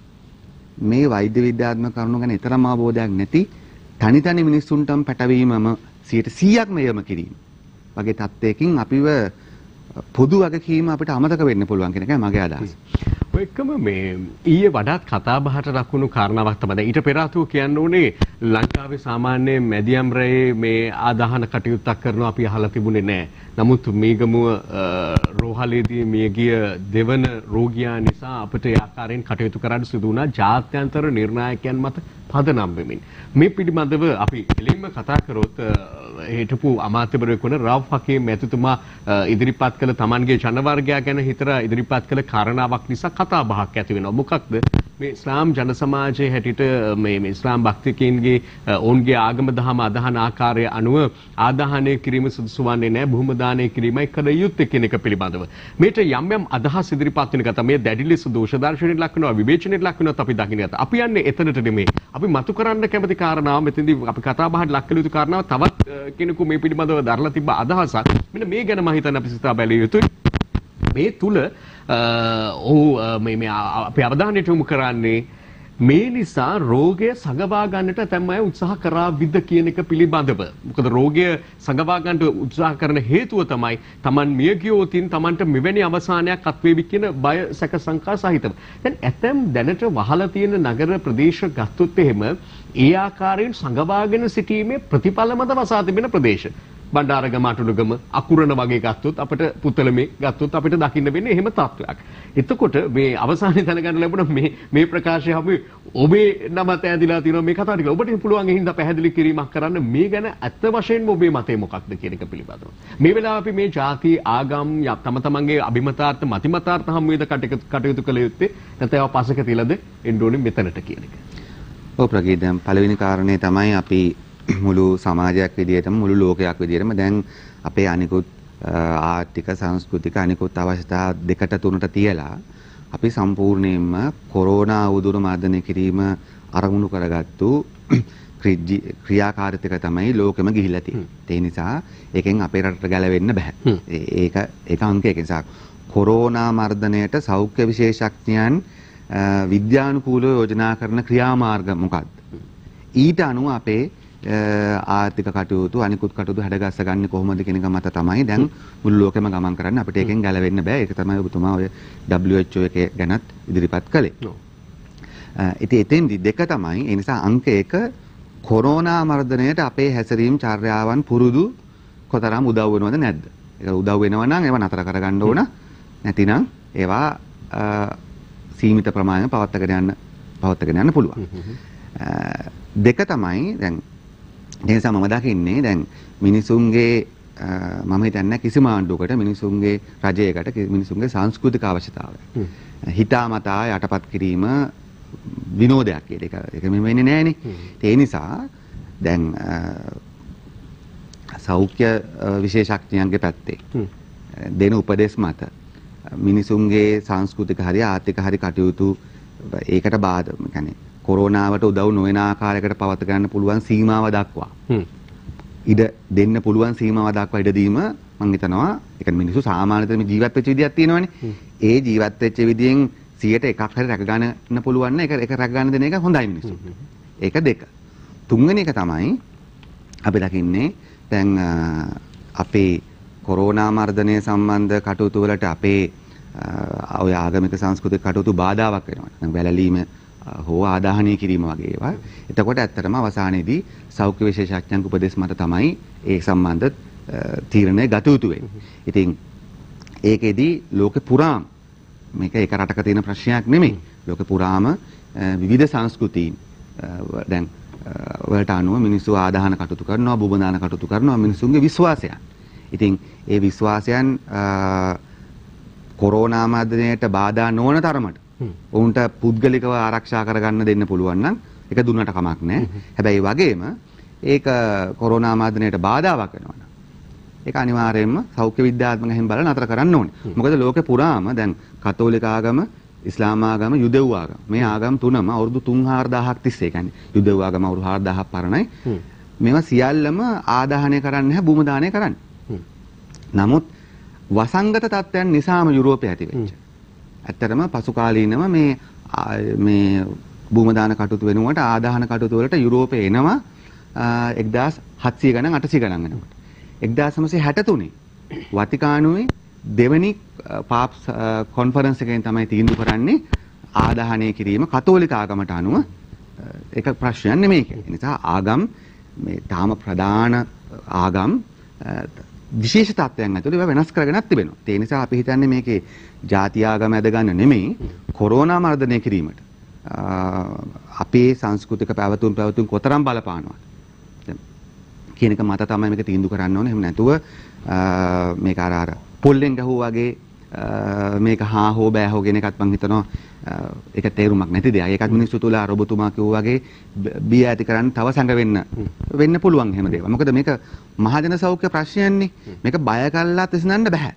මේ වෛද්‍ය විද්‍යාත්මක කරුණු ගැන තරම් අවබෝධයක් නැති තනි තනි මිනිස්සුන්ටම පැටවීමම 100%ක්ම යම කිරීම. වගේ තත්ත්වයකින් අපිව පොදු වගකීම අපිට අමතක වෙන්න පුළුවන් කියන එකයි මගේ අදහස. ඔය එකම මේ ඊයේ වඩාත් කතා බහට ලකුණු කාරණාවක් තමයි. දැන් ඊට පෙර ආතුව කියන්න ඕනේ ලංකාවේ සාමාන්‍ය මැදියම් රැයේ මේ ආදාහන කටයුත්තක් කරනවා අපි අහලා තිබුණේ නැහැ. නමුත් මේගමුව රෝහලේදී මියගිය දෙවන රෝගියා නිසා අපිට ඒ ආකාරයෙන් කටයුතු කරන්න සිදු වුණා ජාත්‍යන්තර නිර්ණායකයන් මත පදනම් වෙමින්. මේ පිළිබඳව අපි එළින්ම කතා කරොත් හිටපු අමාත්‍යවරයෙකු වන රව් හකීම් මැතිතුමා ඉදිරිපත් කළ Tamanගේ ජනවර්ගයා ගැන හිතලා ඉදිරිපත් කළ කාරණාවක් නිසා කතා බහක් ඇති වෙනවා. මොකක්ද මේ ඉස්ලාම් ජන සමාජයේ හැටියට මේ මේ ඉස්ලාම් භක්තිකයින්ගේ ඔවුන්ගේ ආගම දහම අදහන ආකාරය අනුව ආදාහනය කිරීම සුදුසු වන්නේ නැහැ. භූම දානය කිරීමයි කළ යුත්තේ කියන එක පිළිබඳව. මේට යම් යම් අදහස් ඉදිරිපත් වෙන ගත මේ දැඩි ලෙස දෝෂ දර්ශනයට ලක් වෙනවා විවේචනයට ලක් වෙනවත් අපි දකින්න ගත. අපි යන්නේ එතනට නෙමෙයි. අපි මතු කරන්න කැමති කාරණාව මෙතෙන්දී අපි කතා බහට ලක් කළ යුතු කාරණාව තවත් කෙනෙකු මේ පිළිබඳව දරලා තිබ්බ අදහසක්. මෙන්න මේ ගැන මම හිතන්නේ අපි සිතා බැලිය යුතුයි. මේ තුල ඔහු මේ මේ අපි අවධානයට යොමු කරන්නේ මේ නිසා රෝගය සඟවා ගන්නට ඇතැම් අය උත්සාහ කරාවිද කියන එක පිළිබඳව. මොකද රෝගය සඟවා ගන්නට උත්සාහ කරන හේතුව තමයි Taman මිය ගියොතින් Tamanට මෙවැනි අවසානයක් අත්වේවි කියන බය සැක සංකා සහිතව. දැන් ඇතැම් දැනට වහලා තියෙන නගර ප්‍රදේශ ගත්තොත් එහෙම ඒ ආකාරයෙන් සඟවාගෙන සිටීමේ ප්‍රතිඵල මත වසා තිබෙන ප්‍රදේශ. බණ්ඩාරගම අටුලගම අකුරණ වගේ ගත්තොත් අපිට පුත්තලමේ ගත්තොත් අපිට දකින්න වෙන්නේ එහෙම තත්වයක්. එතකොට මේ අවසානයේ දැනගන්න ලැබුණ මේ මේ ප්‍රකාශය අපි ඔබේ නමත් ඇඳිලා තියෙනවා මේ කතාව ටික ඔබට පුළුවන් ඒ හින්දා පැහැදිලි කිරීමක් කරන්න මේ ගැන ඇත්ත වශයෙන්ම ඔබේ මතය මොකක්ද කියන එක පිළිබඳව. මේ වෙලාව අපි මේ ಜಾති ආගම් තම තමන්ගේ අභිමතාර්ථ මතිමතාර්ථ හමු වේද කටයුතු කළ යුත්තේ නැත්නම් ඒවා පසක තියලාද එන්න ඕනේ මෙතනට කියන එක. ඔව් ප්‍රගීත දැන් පළවෙනි කාරණේ තමයි අපි මුළු සමාජයක් විදිහටම මුළු ලෝකයක් විදිහටම දැන් අපේ අනිකුත් ආර්ථික සංස්කෘතික අනිකුත් අවශ්‍යතා දෙකට තුනට තියලා අපි සම්පූර්ණයෙන්ම කොරෝනා උදුර මර්ධනය කිරීම අරමුණු කරගත්තු ක්‍රියාකාරීත්වක තමයි ලෝකෙම ගිහිල්ලා තියෙන්නේ. ඒ නිසා ඒකෙන් අපේ රටට ගැලවෙන්න බෑ. ඒක ඒක අංකයක නිසා කොරෝනා මර්ධනයට සෞඛ්‍ය විශේෂඥයන් විද්‍යානුකූලව යෝජනා කරන ක්‍රියාමාර්ග මොකක්ද? ඊට අනුව අපේ ආර්ථික කටයුතු අනිකුත් කටයුතු හැඩගස්ස ගන්න කොහොමද කියන එක මත තමයි දැන් මුළු ලෝකෙම ගමන් කරන්නේ අපිට එකෙන් ගැලවෙන්න බෑ ඒක තමයි ඔබතුමා ඔය WHO එකේ ගැනත් ඉදිරිපත් කළේ. ඉතින් එතෙන්දි දෙක තමයි ඒ නිසා අංක 1 කොරෝනා මර්ධනයට අපේ හැසිරීම් චර්යාවන් පුරුදු කොතරම් උදව් වෙනවද නැද්ද? ඒක උදව් වෙනවා නම් ඒවා නතර කරගන්න ඕන. නැතිනම් ඒවා සීමිත ප්‍රමාණය පවත්වාගෙන යන්න පවත්වාගෙන යන්න පුළුවන්. දෙක තමයි දැන් ඒ නිසා මම දකින්නේ දැන් මිනිසුන්ගේ මම හිතන්නේ කිසිම ආණ්ඩුවකට මිනිසුන්ගේ රජයකට මිනිසුන්ගේ සංස්කෘතික අවශ්‍යතාවය. හිතාමතා යටපත් කිරීම විනෝදයක් කියන එක ඒක මෙහෙම වෙන්නේ නැහනේ. ඒ නිසා දැන් සෞඛ්‍ය විශේෂඥයන්ගේ පැත්තේ දෙන උපදෙස් මත මිනිසුන්ගේ සංස්කෘතික හරි ආර්ථික හරි කටයුතු ඒකට බාධා يعني කොරෝනාවට උදව් නොවන ආකාරයකට පවත ගන්න පුළුවන් සීමාව දක්වා. ඉඩ දෙන්න පුළුවන් සීමාව දක්වා ඉඩ දීම මම හිතනවා ඒක මිනිස්සු සාමාන්‍යයෙන් ජීවත් වෙච්ච විදියක් තියෙනවනේ. ඒ ජීවත් වෙච්ච විදියෙන් 100ට එකක් හරි රැක ගන්න පුළුවන් නම් ඒක ඒක රැක ගන්න දෙන එක හොඳයි මිනිස්සු. ඒක දෙක. තුන්වෙනි එක තමයි අපි දකින්නේ දැන් අපේ කොරෝනා මර්ධනය සම්බන්ධ කටයුතු වලට අපේ ඔය ආගමික සංස්කෘතික කටයුතු බාධාවක් වෙනවා. දැන් වැළලීම හෝ ආදාහනය කිරීම වගේ ඒවා. එතකොට ඇත්තටම අවසානයේදී සෞඛ්‍ය විශේෂඥයන්ගේ උපදෙස් මත තමයි ඒ සම්බන්ධ තීරණය ගත යුතු වෙන්නේ. ඉතින් ඒකෙදී ලෝකෙ පුරාම මේක එක රටක තියෙන ප්‍රශ්නයක් නෙමෙයි. ලෝකෙ පුරාම විවිධ සංස්කෘතීන් දැන් වලට අනුව මිනිස්සු ආදාහන කටයුතු කරනවා, බුබදාන කටයුතු කරනවා මිනිසුන්ගේ විශ්වාසයන්. ඉතින් ඒ විශ්වාසයන් කොරෝනා මාධ්‍යයට බාධා නොවන තරමට ඔවුන්ට පුද්ගලිකව ආරක්ෂා කරගන්න දෙන්න පුළුවන් නම් ඒක දුන්නට කමක් නැහැ. හැබැයි වගේම ඒක කොරෝනා මාධ්‍යයට බාධාවක් වෙනවා නම් ඒක අනිවාර්යයෙන්ම සෞඛ්‍ය විද්‍යාත්මක හැම බලන අතර කරන්න ඕනේ. මොකද ලෝකේ පුරාම දැන් කතෝලික ආගම ඉස්ලාම් ආගම යුදෙව් ආගම මේ ආගම් තුනම අවුරුදු 3-4000ක් තිස්සේ කියන්නේ යුදෙව් ආගම අවුරුදු 4000ක් පරණයි. මේවා සියල්ලම ආදාහනය කරන්නේ නැහැ භූම දානය කරන්නේ. නමුත් වසංගත තත්ත්වයන් නිසාම යුරෝපයේ ඇති වෙච්ච. ඇත්තටම පසු කාලීනව මේ මේ භූම දාන කටයුතු වෙනුවට ආදාහන කටයුතු වලට යුරෝපේ එනවා 1700 ගණන් 800 ගණන් වෙනකොට. 1963 වතිකානුවේ දෙවනි පාප් කොන්ෆරන්ස් එකෙන් තමයි තීන්දුව කරන්නේ ආදාහනය කිරීම කතෝලික ආගමට අනුව ඒක ප්‍රශ්නයක් නෙමෙයි. ඒ නිසා ආගම් මේ තාම ප්‍රධාන ආගම් විශේෂ තත්ත්වයන් ඇතුළේ ඒවා වෙනස් කරගෙනත් තිබෙනවා. ඒ නිසා අපි හිතන්නේ මේකේ ಜಾති ආගම ඇද ගන්න නෙමෙයි කොරෝනා මර්ධනය කිරීමට අපේ සංස්කෘතික පැවතුම් පැවතුම් කොතරම් බලපානවා. කියන එක මත තමයි මේක තීන්දුව කරන්න ඕනේ. එහෙම නැතුව මේක අර අර පොල්ලෙන් ගහුවා වගේ මේක හා හෝ බෑ හෝ කියන එකත් මම හිතනවා ඒක තේරුමක් නැති දෙයක්. ඒකත් මිනිස්සු තුල අර ඔබතුමා කිව්වා වගේ බිය ඇති කරන්න තව සැඟ වෙන්න වෙන්න පුළුවන් එහෙම දේවල්. මොකද මේක මහජන සෞඛ්‍ය ප්‍රශ්නයක්නේ. මේක බය කල්ලා තිසනන්න බෑ.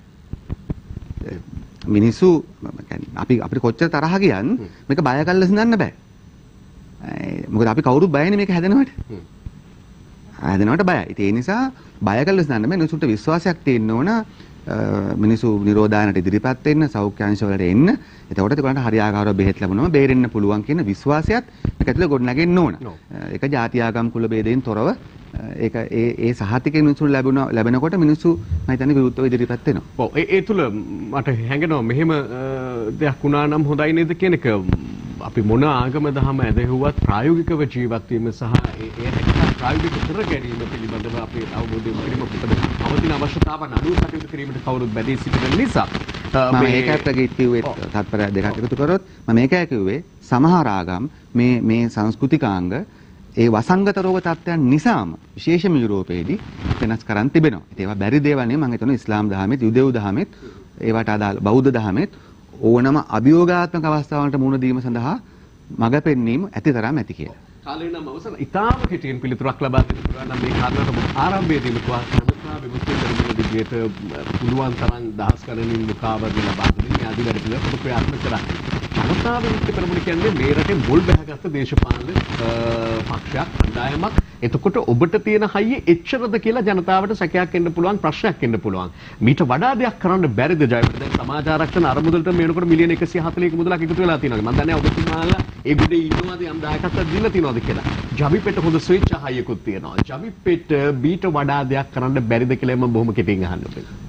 මිනිස්සු අපි අපිට කොච්චර තරහ ගියන් මේක බය කල්ලා තිසනන්න බෑ. මොකද අපි කවුරුත් බයනේ මේක හැදෙනවට. හැදෙනවට බයයි. ඒ නිසා බය කල්ලා තිසනන්න බෑ. මිනිසුන්ට විශ්වාසයක් තියෙන්න ඕන මිනිසු නිරෝධායනට ඉදිරිපත් වෙන්න සෞඛ්‍ය අංශවලට එන්න එතකොට ඒගොල්ලන්ට හරියාකාරව බෙහෙත් ලැබුණම බේරෙන්න පුළුවන් කියන විශ්වාසයත් මේක ඇතුළේ ගොඩනගෙන්න ඕන. ඒක ಜಾති ආගම් කුල ભેදයෙන් තොරව ඒක ඒ ඒ සහතිකේ මිනිසුන් ලැබුණ ලැබෙනකොට මිනිස්සු මම හිතන්නේ විරුද්ධව ඉදිරිපත් වෙනවා. ඔව් ඒ ඒ තුල මට හැඟෙනවා මෙහෙම දෙයක් වුණා නම් හොඳයි නේද කියන එක අපි මොන ආගම දහම ඇදහුවත් ප්‍රායෝගිකව ජීවත් වීම සහ ඒ හැකියාව ප්‍රායෝගික කර ගැනීම පිළිබඳව අපේ අවබෝධය කිරීම මොකද පවතින අවශ්‍යතාවන් අනුව කටයුතු කිරීමට කවුරුත් බැදී සිටින නිසා මම ඒකත් කිව්වේ තත්පරයක් දෙකක් එකතු කරොත් මම ඒකයි කිව්වේ සමහර ආගම් මේ මේ සංස්කෘතිකාංග ඒ වසංගත රෝග තත්ත්වයන් නිසාම විශේෂම යුරෝපයේදී වෙනස් කරන් තිබෙනවා. ඒවා බැරි දේවල් නෙමෙයි මම හිතනවා ඉස්ලාම් දහමෙත් යුදෙව් දහමෙත් ඒවට අදාළ බෞද්ධ දහමෙත් ඕනම අභියෝගාත්මක අවස්ථාවලට මුහුණ දීම සඳහා මඟ පෙන්වීම ඇති තරම් ඇති කියලා. කාලේ නම් අවසන් ඉතාම කෙටියෙන් පිළිතුරක් ලබා දෙන්න නම් මේ කාරණාවට ආරම්භයේදී මුතුවා සම්පූර්ණ විමුක්තිය කරන විදිහට පුළුවන් තරම් දහස් ගණනින් මුකාවරණ ලබා දෙන්න ආදි වැඩ පිළිවෙල ක්‍රියාත්මක කරන්නේ. ජනතා විමුක්ති පෙරමුණ කියන්නේ මේ රටේ මුල් බැහැගත් දේශපාලන පක්ෂයක් කණ්ඩායමක්. එතකොට ඔබට තියෙන හයිය එච්චරද කියලා ජනතාවට සැකයක් එන්න පුළුවන් ප්‍රශ්නයක් එන්න පුළුවන්. මීට වඩා දෙයක් කරන්න බැරිද ජයවර්ධන? දැන් සමාජ ආරක්ෂණ අරමුදලට මේනකොට මිලියන 140ක මුදලක් එකතු වෙලා තියෙනවා. මම දන්නේ ඔබතුමාලා ඒ ගොඩේ ඉන්නවද යම් දායකත්වයක් දීලා තියෙනවද කියලා. ජවිපෙට හොඳ ස්වේච්ඡා හයියකුත් තියෙනවා. ජවිපෙට බීට වඩා දෙයක් කරන්න බැරිද කියලා මම බොහොම කෙටියෙන් අහන්න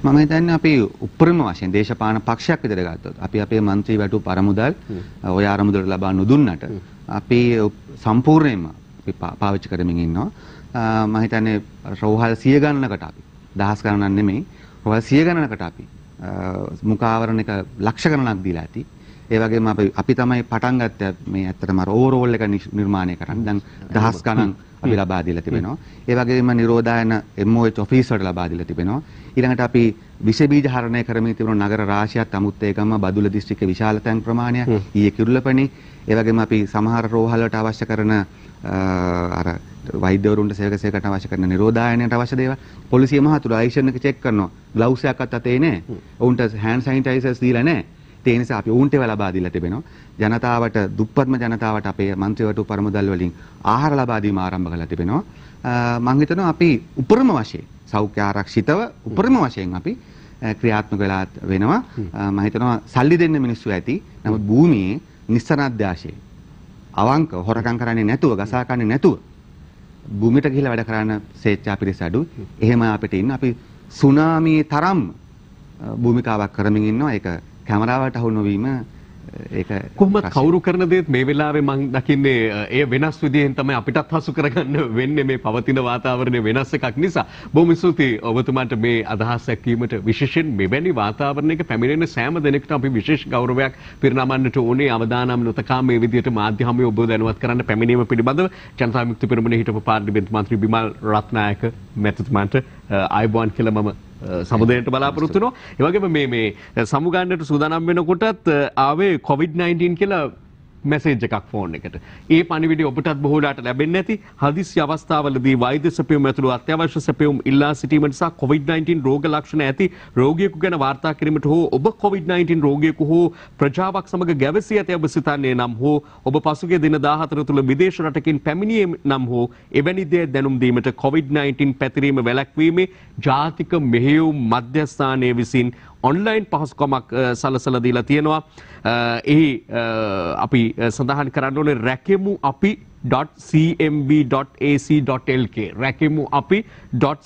මම හිතන්නේ අපි උපරිම වශයෙන් දේශපාලන පක්ෂයක් විදිහට ගත්තොත් අපි අපේ മന്ത്രി වැටු පරමුදල් ඔය ආරමුදලට ලබා නොදුන්නට අපි සම්පූර්ණයෙන්ම අපි පාවිච්චි කරමින් ඉන්නවා. මම හිතන්නේ රෝහල් 100 ගණනකට අපි දහස් ගණනක් නෙමෙයි රෝහල් 100 ගණනකට අපි මුඛාවරණ එක ලක්ෂ ගණනක් දීලා ඇති. ඒ වගේම අපි අපි තමයි පටන් ගත්තේ මේ ඇත්තටම ඕවරෝල් එක නිර්මාණය කරන්න. දැන් දහස් ගණන් අපි ලබා දීලා තිබෙනවා. ඒ වගේම නිරෝධායන MOH ඔෆිස් වලට ලබා දීලා තිබෙනවා. ඊළඟට අපි විෂ බීජ හරණය කරමින් තිබුණු නගර රාශියක් අමුත්තේගම බදුල්ල දිස්ත්‍රික්කයේ විශාල තැන් ප්‍රමාණයක් ඊයේ කිරුළපණි. ඒ වගේම අපි සමහර රෝහල් වලට අවශ්‍ය කරන අර වෛද්‍යවරුන්ට සේවක සේවකට අවශ්‍ය කරන නිරෝධායනයට අවශ්‍ය දේවල්. පොලිසිය මහතුරු ලයිසන් එක චෙක් කරනවා. ග්ලව්ස් එකක්වත් අතේ නැහැ උන්ට හෑන්ඩ් සැනිටයිසර්ස් දීලා නැහැ ඒ නිසා අපි ඔවුන්ට ඒවා ලබා දීලා තිබෙනවා. ජනතාවට දුප්පත්ම ජනතාවට අපේ മന്ത്രിවරු පරමුදල් වලින් ආහාර ලබා දීම ආරම්භ කළා තිබෙනවා. මම හිතනවා අපි උපරිම වශයෙන් සෞඛ්‍ය ආරක්ෂිතව උපරිම වශයෙන් අපි ක්‍රියාත්මක වෙලා වෙනවා. මම හිතනවා සල්ලි දෙන්න මිනිස්සු ඇති. නමුත් භූමියේ නිස්සරණාද්යාශයේ අවංක හොරකම් කරන්නේ නැතුව ගසා කන්නේ නැතුව භූමියට ගිහිලා වැඩ කරන්න සේච්ඡා පිරිස අඩු. එහෙම අපිට ඉන්න අපි සුනාමියේ තරම් භූමිකාවක් කරමින් ඉන්නවා. ඒක කැමරාවට අහු නොවීම ඒක කොහොමද කවුරු කරන දේත් මේ වෙලාවේ මම දකින්නේ එය වෙනස් විදිහෙන් තමයි අපිටත් හසු කරගන්න වෙන්නේ මේ පවතින වාතාවරණය වෙනස් එකක් නිසා. බොහොම ස්තුතියි ඔබතුමාට මේ අදහස් දැක්වීමට විශේෂයෙන් මෙවැනි වාතාවරණයක පැමිණෙන සෑම දෙනෙකුට අපි විශේෂ ගෞරවයක් පිරිනමන්නට ඕනේ අවදානම් නොතකා මේ විදිහට මාධ්‍ය හමුවේ ඔබ දැනුවත් කරන්න පැමිණීම පිළිබඳව ජනතා විමුක්ති පෙරමුණේ හිටපු පාර්ලිමේන්තු මන්ත්‍රී බිමල් රත්නායක මැතිතුමාට ආයුබෝවන් කියලා මම සමුදයට බලාපොරොත්තු වෙනවා. ඒ වගේම මේ මේ සමුගන්නට සූදානම් වෙනකොටත් ආවේ COVID-19 කියලා මැසේජ් එකක් ෆෝන් එකට. ඒ පණිවිඩය ඔබටත් බොහෝලාට ලැබෙන්නේ නැති හදිසි අවස්ථාවලදී වෛද්‍ය සැපයුම් ඇතුළු අත්‍යවශ්‍ය සැපයුම් ඉල්ලා සිටීමට සහ COVID-19 රෝග ලක්ෂණ ඇති රෝගියෙකු ගැන වාර්තා කිරීමට හෝ ඔබ COVID-19 රෝගියෙකු හෝ ප්‍රජාවක් සමග ගැවසී ඇති ඔබ සිතන්නේ නම් හෝ ඔබ පසුගිය දින 14 තුළ විදේශ රටකින් පැමිණියේ නම් හෝ එවැනි දේ දැනුම් දීමට COVID-19 පැතිරීම වැළැක්වීමේ ජාතික මෙහෙයුම් මධ්‍යස්ථානයේ විසින් ඔන්ලයින් පහසුකමක් සලසලා දීලා තියෙනවා. එහි අපි සඳහන් කරන්න ඕනේ රැකෙමු අපි .cmb.ac.lk රැකෙමු අපි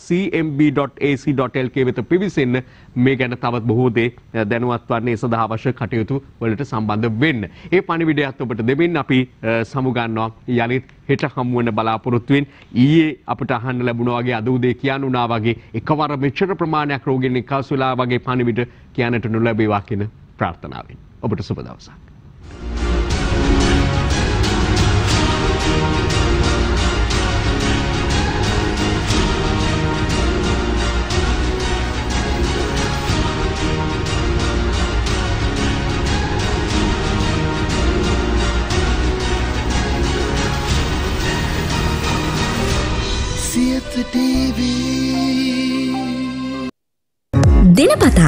.cmb.ac.lk වෙත පිවිසෙන්න මේ ගැන තවත් බොහෝ දේ දැනුවත් වන්නේ සඳහා අවශ්‍ය කටයුතු වලට සම්බන්ධ වෙන්න. ඒ පණිවිඩයත් ඔබට දෙමින් අපි සමුගන්නවා යලිත් හෙට හමු වෙන බලාපොරොත්තුවෙන් ඊයේ අපිට අහන්න ලැබුණා වගේ අද උදේ කියනුණා වගේ එකවර මෙච්චර ප්‍රමාණයක් රෝගීන් එක්කාසු වෙලා වගේ පණිවිඩ කියන්නට නොලැබේවා කියන ප්‍රාර්ථනාවෙන්. ඔබට සුබ දවසක්.